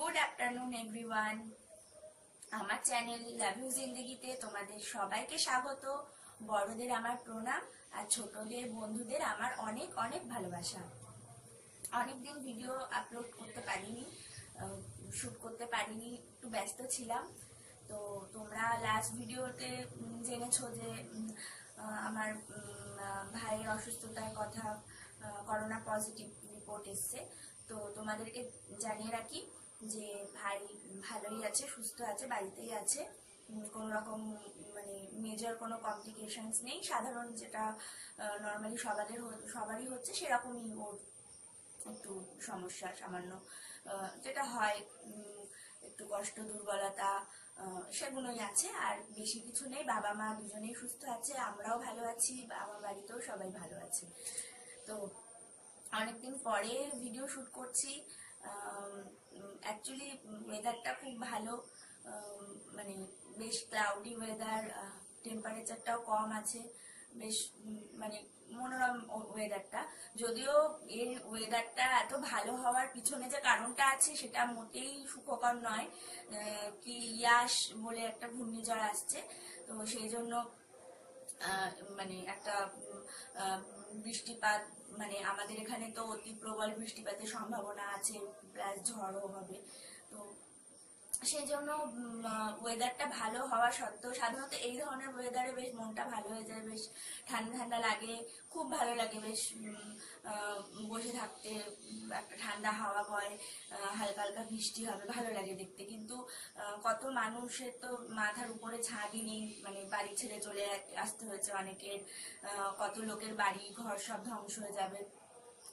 Good afternoon everyone আমার channel love you জিন্দগিতে তোমাদের সবাইকে স্বাগত। বড়দের আমার প্রণাম আর ছোটদের, বন্ধুদের আমার অনেক অনেক ভালোবাসা। অনেকদিন ভিডিও আপলোড করতে পারিনি শুট করতে পারিনি, একটু ব্যস্ত ছিলাম। তো তোমরা লাস্ট ভিডিওতে জেনেছো যে আমার ভাইয়ের অসুস্থতার কথা করোনা পজিটিভ রিপোর্ট এসছে। তো তোমাদেরকে জানিয়ে রাখি যে ভাই ভালোই আছে, সুস্থ আছে, বাড়িতেই আছে। কোনো রকম মানে মেজর কোনো কমপ্লিকেশনস নেই। সাধারণ যেটা নর্মালি সবাদের সবারই হচ্ছে, সেরকমই ওর একটু সমস্যা সামান্য। যেটা হয় একটু কষ্ট, দুর্বলতা সেগুলোই আছে। আর বেশি কিছু নেই। বাবা মা দুজনেই সুস্থ আছে, আমরাও ভালো আছি, আমার বাড়িতেও সবাই ভালো আছে। তো অনেকদিন পরে ভিডিও শুট করছি। অ্যাকচুয়ালি ওয়েদারটা খুব ভালো মানে বেশ ক্লাউডি ওয়েদার টেম্পারেচারটাও কম আছে, বেশ মানে মনোরম ওয়েদারটা যদিও এর ওয়েদারটা এত ভালো হওয়ার পিছনে যে কারণটা আছে, সেটা মোটেই সুখকর নয়। কি ইয়াস বলে একটা ঘূর্ণিঝড় আসছে, তো সেই জন্য মানে একটা বৃষ্টিপাত মানে আমাদের এখানে তো অতি প্রবল বৃষ্টিপাতের সম্ভাবনা আছে। প্লাস ঝড়ও হবে। তো সেই জন্য ওয়েদারটা ভালো হওয়া সত্ত্বেও সাধারণত এই ধরনের ওয়েদারে বেশ মনটা ভালো হয়ে যায়, বেশ ঠান্ডা ঠান্ডা লাগে, খুব ভালো লাগে বেশ বসে থাকতে একটা ঠান্ডা হাওয়া বয় হালকা হালকা বৃষ্টি হবে, ভালো লাগে দেখতে। কিন্তু কত মানুষের তো মাথার উপরে ছাদই নেই মানে বাড়ি ছেড়ে চলে আসতে হয়েছে অনেকের কত লোকের বাড়ি ঘর সব ধ্বংস হয়ে যাবে।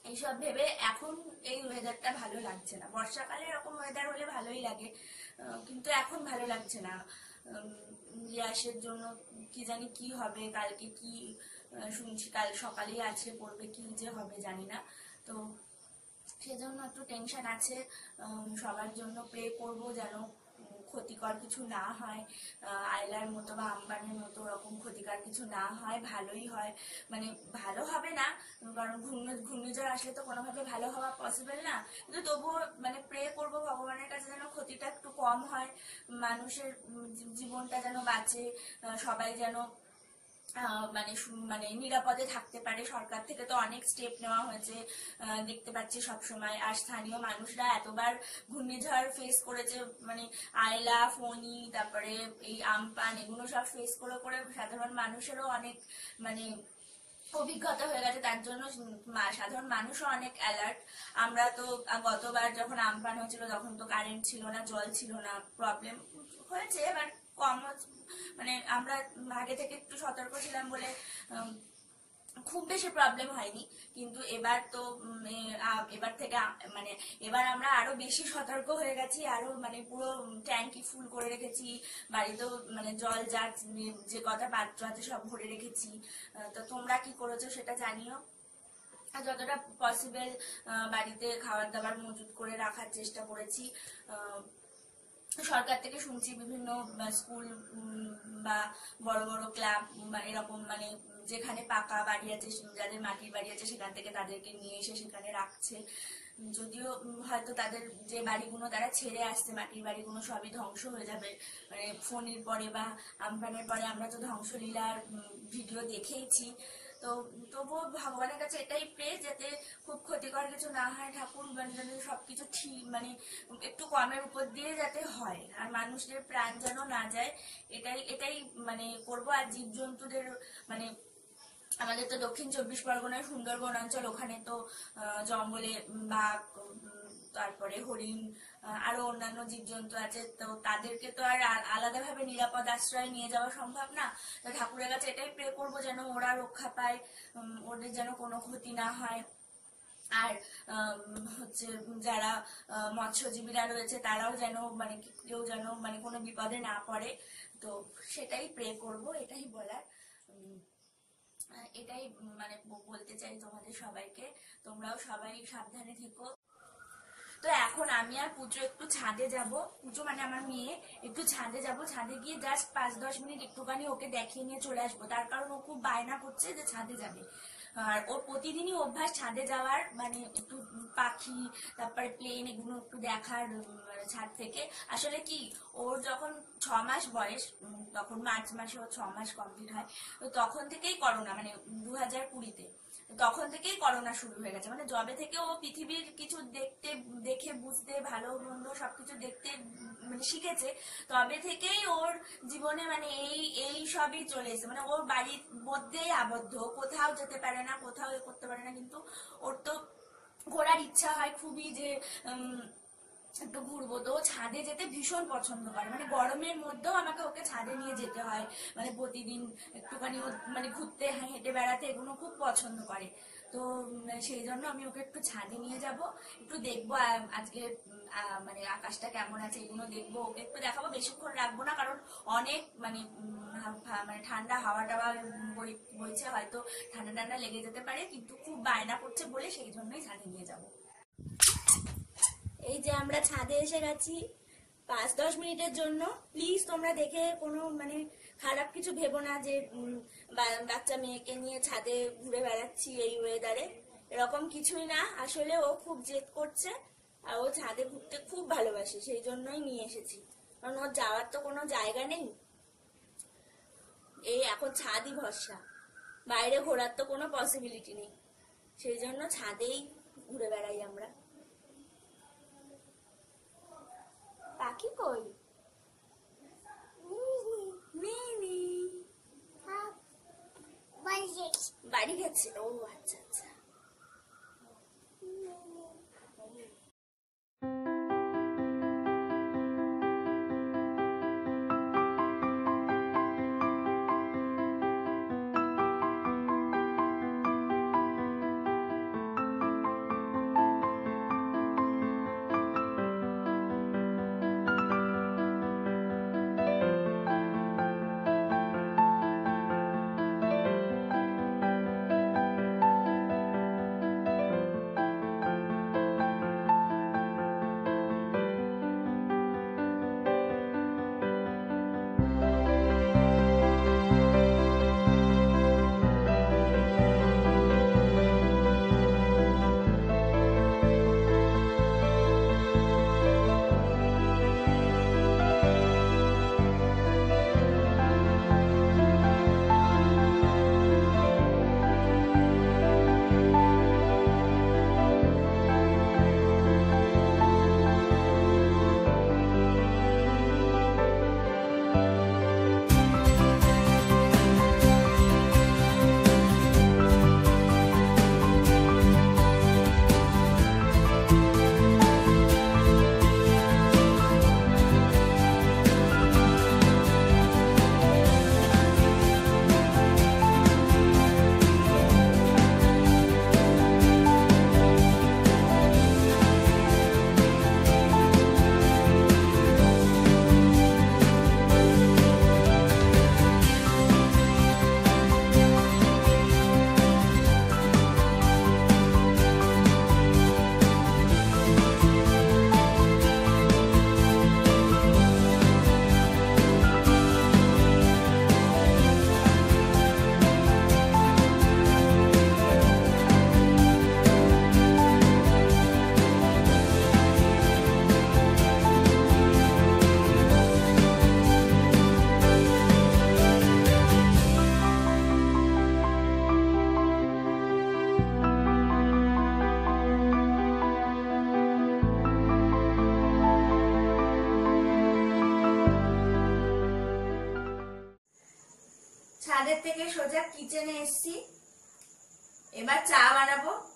এইসব ভেবে এখন এই ওয়েদারটা ভালো লাগছে না। বর্ষাকালে এরকম ওয়েদার হলে ভালোই লাগে। কিন্তু এখন ভালো লাগছে না। ইয়াসের জন্য কি জানি কি হবে, কালকে কি শুনছি কাল সকালেই আছে, পড়বে কি যে হবে জানি না। তো সেজন্য একটু টেনশন আছে। সবার জন্য প্রে করব যেন ক্ষতিকর কিছু না হয় আয়লার মতো বা আম্বানির মতো ওরকম ক্ষতিকর কিছু না হয়, ভালোই হয়। মানে ভালো হবে না, কারণ ঘূর্ণ, ঘূর্ণিঝড় আসলে তো কোনোভাবে ভালো হওয়া পসিবল না। কিন্তু তবুও মানে প্রে করব ভগবানের কাছে যেন ক্ষতিটা একটু কম হয়, মানুষের জীবনটা যেন বাঁচে সবাই যেন মানে মানে নিরাপদে থাকতে পারে। সরকার থেকে তো অনেক স্টেপ নেওয়া হয়েছে দেখতে পাচ্ছি সব সময় আর স্থানীয় মানুষরা এতবার ঘূর্ণিঝড় ফেস করেছে মানে আয়লা, ফণি, তারপরে এই আমপান এগুলো সব ফেস করে করে সাধারণ মানুষেরও অনেক মানে অভিজ্ঞতা হয়ে গেছে। তার জন্য সাধারণ মানুষও অনেক অ্যালার্ট আমরা তো গতবার যখন আমপান হয়েছিল, তখন তো কারেন্ট ছিল না, জল ছিল না প্রবলেম হয়েছে এবার কম মানে আমরা আগে থেকে একটু সতর্ক ছিলাম বলে খুব বেশি প্রবলেম হয়নি। কিন্তু এবার তো এবার থেকে মানে এবার আমরা আরও বেশি সতর্ক হয়ে গেছি, আরও মানে পুরো ট্যাঙ্কি ফুল করে রেখেছি, বাড়িতেও মানে জল যা, যে কটা পাত্র আছে সব ভরে রেখেছি। তো তোমরা কি করেছ সেটা জানিও। যতটা পসিবল বাড়িতে খাবার দাবার মজুত করে রাখার চেষ্টা করেছি। সরকার থেকে শুনছি, বিভিন্ন স্কুল বা বড় বড় ক্লাব, বা এরকম মানে যেখানে পাকা বাড়ি আছে, যাদের মাটির বাড়ি আছে, সেখান থেকে তাদেরকে নিয়ে এসে সেখানে রাখছে। যদিও হয়তো তাদের যে বাড়িগুলো তারা ছেড়ে আসছে, মাটির বাড়িগুলো সবই ধ্বংস হয়ে যাবে। মানে ফোনের পরে বা আমফানের পরে আমরা তো ধ্বংসলীলার ভিডিও দেখেইছি। তো, তবুও ভগবানের কাছে এটাই প্রে যাতে খুব ক্ষতিকর কিছু না হয়, ঠাকুর যেন সবকিছু ঠিক মানে একটু কমের উপর দিয়ে যাতে হয়। আর মানুষদের প্রাণ যেন না যায়, এটাই এটাই মানে করব। আর জীবজন্তুদের মানে আমাদের তো দক্ষিণ চব্বিশ পরগনার সুন্দরবন অঞ্চল, ওখানে তো জঙ্গলে বাঘ তারপরে হরিণ আরও অন্যান্য জীবজন্তু আছে, তো তাদেরকে তো আর আলাদাভাবে নিরাপদ আশ্রয় নিয়ে যাওয়া সম্ভব না। তো ঠাকুরের কাছে এটাই প্রে করব যেন ওরা রক্ষা পায় ওদের যেন কোনো ক্ষতি না হয়। আর হচ্ছে যারা মৎস্যজীবীরা রয়েছে, তারাও যেন মানে কেউ যেন মানে কোনো বিপদে না পড়ে। তো সেটাই প্রে করব, এটাই বলার। এটাই মানে বলতে চাই তোমাদের সবাইকে। তোমরাও সবাই সাবধানে থেকো। তো এখন আমি আর পুজো একটু ছাদে যাব। পুজো মানে আমার মেয়ে একটু ছাদে যাব। ছাদে গিয়ে জাস্ট পাঁচ দশ মিনিট একটুখানি ওকে দেখিয়ে নিয়ে চলে আসব। তার কারণ ও খুব বায়না করছে যে ছাদে যাবে। আর ওর প্রতিদিনই অভ্যাস ছাদে যাওয়ার মানে একটু পাখি, তারপরে প্লেন এগুলো একটু দেখার ছাদ থেকে। আসলে কি, ওর যখন ছ মাস বয়স তখন মার্চ মাসে ওর ছ মাস কমপ্লিট হয়। তো তখন থেকেই করোনা মানে দু হাজার কুড়িতে। তখন থেকেই করোনা শুরু হয়ে গেছে। মানে জবে থেকে ও পৃথিবীর কিছু দেখতে, দেখে, বুঝতে, ভালো, মন্দ সবকিছু দেখতে মানে শিখেছে। তবে থেকেই ওর জীবনে মানে এই এই সবই চলে এসেছে। মানে ওর বাড়ির মধ্যেই আবদ্ধ। কোথাও যেতে পারে না, কোথাও করতে পারে না। কিন্তু ওর তো ঘোরার ইচ্ছা হয় খুবই যে একটু ঘুরবো তো ছাদে যেতে ভীষণ পছন্দ করে। মানে গরমের মধ্যেও আমাকে ওকে ছাদে নিয়ে যেতে হয়। মানে প্রতিদিন একটুখানি মানে ঘুরতে, হেঁটে বেড়াতে এগুলো খুব পছন্দ করে। তো সেই জন্য আমি ওকে একটু ছাদে নিয়ে যাব। একটু দেখব আজকে মানে আকাশটা কেমন আছে এগুলো দেখব। ওকে একটু দেখাবো, বেশিক্ষণ রাখব না, কারণ অনেক মানে মানে ঠান্ডা, হাওয়া টাওয়া বই- বইছে হয়তো। ঠান্ডা ঠান্ডা লেগে যেতে পারে, কিন্তু খুব বায়না করছে বলে সেই জন্যই ছাদে নিয়ে যাব। এই যে আমরা ছাদে এসে গেছি, পাঁচ দশ মিনিটের জন্য। প্লিজ তোমরা দেখে কোনো মানে খারাপ কিছু ভেবো না যে বাচ্চা মেয়েকে নিয়ে ছাদে ঘুরে বেড়াচ্ছি এই ওয়েদারে এরকম কিছুই না। আসলে ও খুব জেদ করছে আর ও ছাদে ঘুরতে খুব ভালোবাসে, সেই জন্যই নিয়ে এসেছি। কারণ ওর যাওয়ার তো কোনো জায়গা নেই। এই এখন ছাদই ভরসা। বাইরে ঘোরার তো কোনো পসিবিলিটি নেই। সেই জন্য ছাদেই ঘুরে বেড়াই আমরা। পাখি কই? মিনি বাড়ি গেছে। ও আচ্ছা। থেকে সোজা কিচেনে এসছি। এবার চা বানাবো।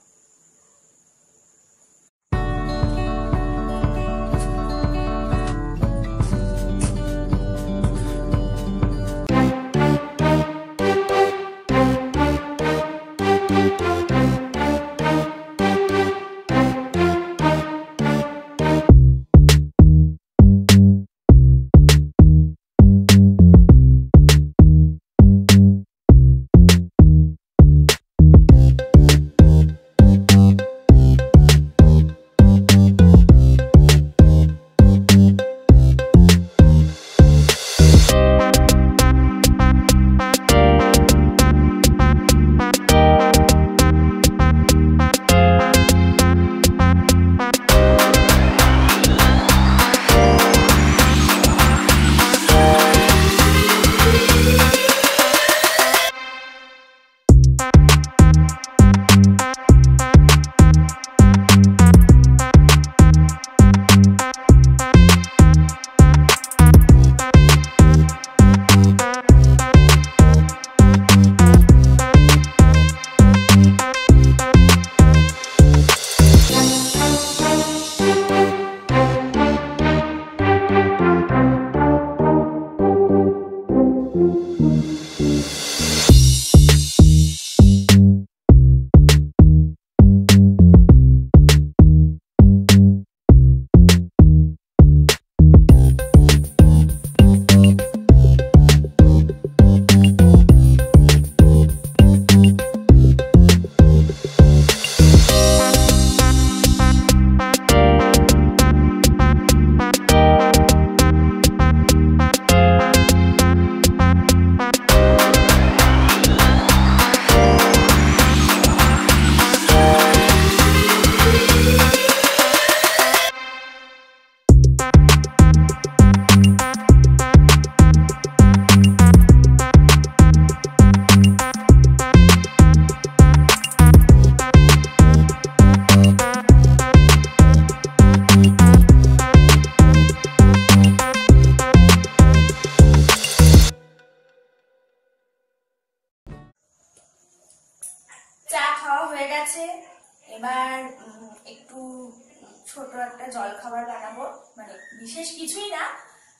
একটা জল খাবার বানাবো। মানে বিশেষ কিছুই না,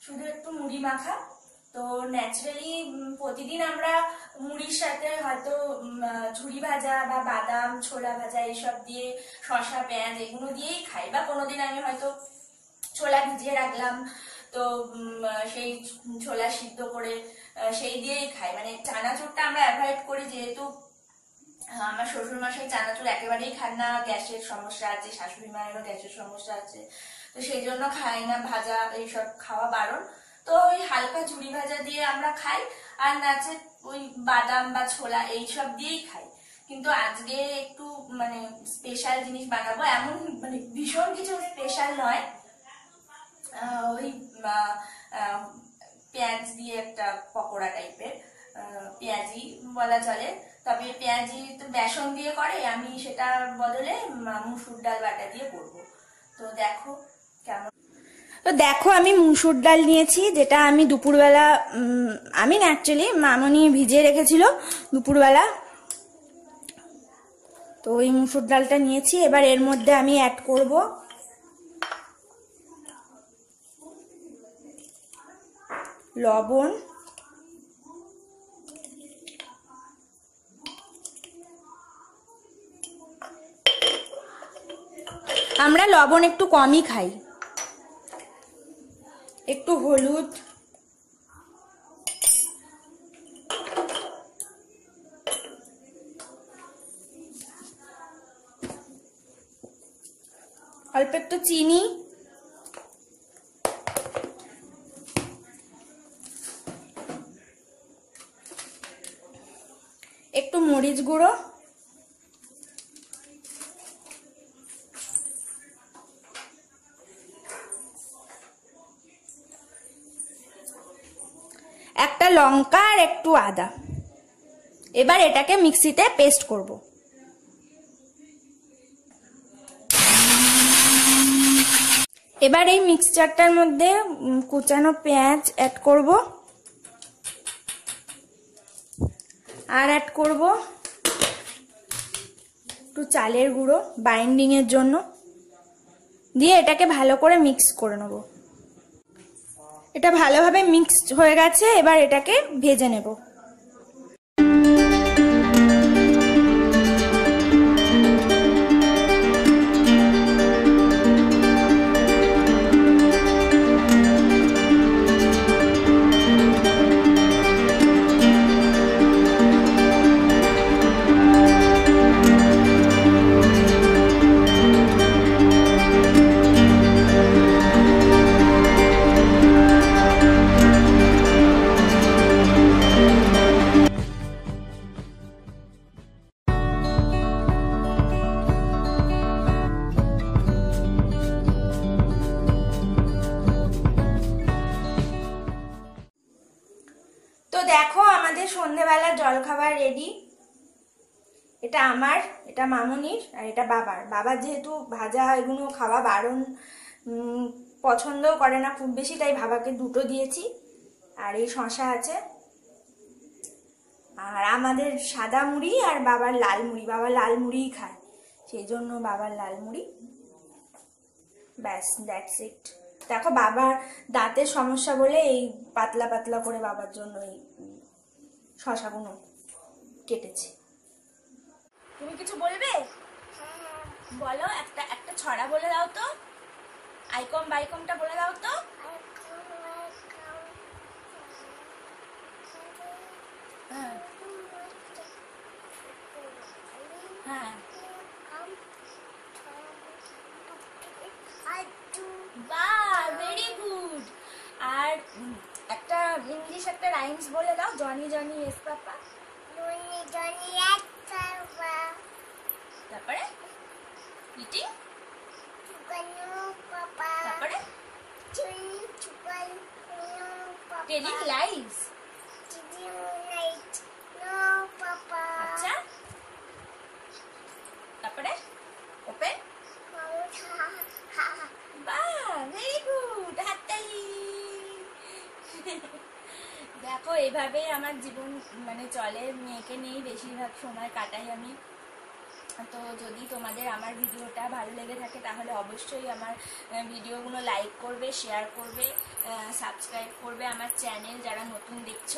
শুধু একটু মুড়ি মাখা। তো ন্যাচারালি প্রতিদিন আমরা মুড়ির সাথে হয়তো ঝুড়ি ভাজা বা বাদাম, ছোলা ভাজা এইসব দিয়ে, শসা, পেঁয়াজ এগুলো দিয়েই খাই। বা কোনোদিন আমি হয়তো ছোলা ভিজিয়ে রাখলাম, তো সেই ছোলা সিদ্ধ করে সেই দিয়েই খাই। মানে চানাচুরটা আমরা অ্যাভয়েড করি যেহেতু আমার শ্বশুর মশাই চানাচুর একেবারেই খান না, গ্যাসের সমস্যা আছে শাশুড়ি মায়েরও গ্যাসের সমস্যা আছে। তো সেই জন্য খাই না, ভাজা এইসব খাওয়া বারণ। তো ওই হালকা ঝুড়ি ভাজা দিয়ে আমরা খাই, আর নাচে ওই বাদাম বা ছোলা এইসব দিয়েই খাই। কিন্তু আজকে একটু মানে স্পেশাল জিনিস বানাবো, এমন মানে ভীষণ কিছু স্পেশাল নয়। ওই পেঁয়াজ দিয়ে একটা পকোড়া টাইপের পেঁয়াজি বলা চলে। তবে পেঁয়াজি তো বেসন দিয়ে করে, আমি সেটার বদলে মুসুর ডাল বাটা দিয়ে করব। তো দেখো কেমন। তো দেখো, আমি মুসুর ডাল নিয়েছি, যেটা আমি দুপুরবেলা আমি অ্যাকচুয়ালি মামনি ভিজিয়ে রেখেছিল দুপুরবেলা। তো ওই মুসুর ডালটা নিয়েছি, এবার এর মধ্যে আমি অ্যাড করব। লবণ আমরা লবণ একটু কমই খাই। একটু হলুদ। অল্প একটু চিনি। একটু মরিচ গুঁড়ো একটা লঙ্কা আর একটু আদা। এবার এটাকে মিক্সিতে পেস্ট করব। এবার এই মিক্সচারটার মধ্যে কুচানো পেঁয়াজ অ্যাড করব। আর অ্যাড করব একটু চালের গুঁড়ো বাইন্ডিং এর জন্য। দিয়ে এটাকে ভালো করে মিক্স করে নেব। এটা ভালোভাবে মিক্সড হয়ে গেছে এবার এটাকে ভেজে নেব। জলখাবার রেডি এটা আমার এটা মামুনির আর এটা বাবার। বাবার যেহেতু ভাজা এগুলো খাওয়া বারণ উম, পছন্দও করে না খুব বেশি তাই বাবাকে দুটো দিয়েছি। আর এই শশা আছে। আর আমাদের সাদা মুড়ি আর বাবার লাল মুড়ি। বাবা লাল মুড়িই খায়। সেই জন্য বাবার লাল মুড়ি। ব্যাস দ্যাটস ইট দেখো বাবার দাঁতের সমস্যা বলে এই পাতলা পাতলা করে বাবার জন্য এই শশাগুলো কেটেছি। তুমি কিছু বলবে? বলো, একটা একটা ছড়া বলে দাও তো। আইকম, বাইকমটা বলে দাও তো। হ্যাঁ। হ্যাঁ। ভেরি গুড আর একটা ইংলিশ একটা রাইমস বলে দাও। জনি জনি এস পাপা তারপরে? ইটিং তারপরে? টেলিং লাইভস আচ্ছা তারপরে ওপেন বাহ ভেরি গুড হাততালি দেখো এইভাবে আমার জীবন মানে চলে, মেয়েকে নিয়েই বেশিরভাগ সময় কাটাই আমি। তো যদি তোমাদের আমার ভিডিওটা ভালো লেগে থাকে, তাহলে অবশ্যই আমার ভিডিওগুলো লাইক করবে শেয়ার করবে সাবস্ক্রাইব করবে আমার চ্যানেল যারা নতুন দেখছ।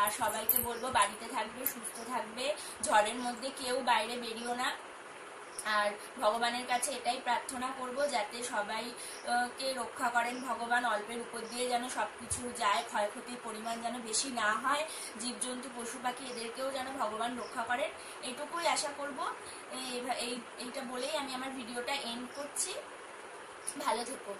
আর সবাইকে বলব, বাড়িতে থাকবে, সুস্থ থাকবে। ঝড়ের মধ্যে কেউ বাইরে বেরিও না। আর ভগবানের কাছে এটাই প্রার্থনা করব যাতে সবাই কে রক্ষা করেন ভগবান অল্পের উপর দিয়ে যেন সবকিছু যায়, ক্ষয়ক্ষতির পরিমাণ যেন বেশি না হয়, জীবজন্তু, পশু পাখি এদেরকেও যেন ভগবান রক্ষা করেন। এটুকুই আশা করব। এই, এইটা বলেই আমি আমার ভিডিওটা এন্ড করছি। ভালো থেকো।